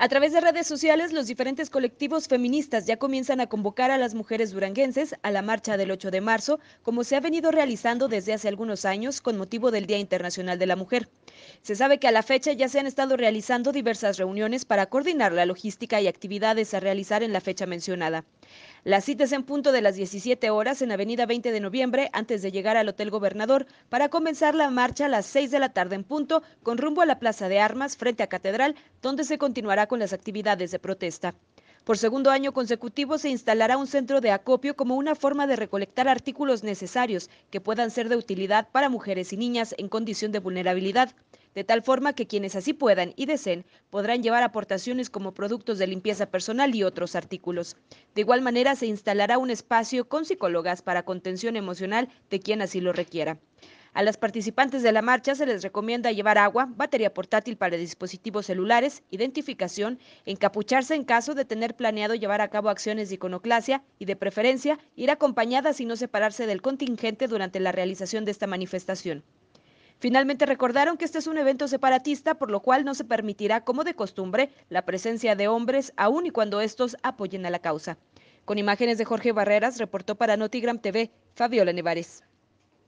A través de redes sociales, los diferentes colectivos feministas ya comienzan a convocar a las mujeres duranguenses a la marcha del 8 de marzo, como se ha venido realizando desde hace algunos años con motivo del Día Internacional de la Mujer. Se sabe que a la fecha ya se han estado realizando diversas reuniones para coordinar la logística y actividades a realizar en la fecha mencionada. La cita es en punto de las 17 horas en Avenida 20 de Noviembre, antes de llegar al Hotel Gobernador, para comenzar la marcha a las 6 de la tarde en punto, con rumbo a la Plaza de Armas, frente a Catedral, donde se continuará con las actividades de protesta. Por segundo año consecutivo se instalará un centro de acopio como una forma de recolectar artículos necesarios que puedan ser de utilidad para mujeres y niñas en condición de vulnerabilidad, de tal forma que quienes así puedan y deseen podrán llevar aportaciones como productos de limpieza personal y otros artículos. De igual manera se instalará un espacio con psicólogas para contención emocional de quien así lo requiera. A las participantes de la marcha se les recomienda llevar agua, batería portátil para dispositivos celulares, identificación, encapucharse en caso de tener planeado llevar a cabo acciones de iconoclasia y de preferencia ir acompañadas y no separarse del contingente durante la realización de esta manifestación. Finalmente recordaron que este es un evento separatista, por lo cual no se permitirá, como de costumbre, la presencia de hombres, aun y cuando estos apoyen a la causa. Con imágenes de Jorge Barreras, reportó para Notigram TV, Fabiola Nevares.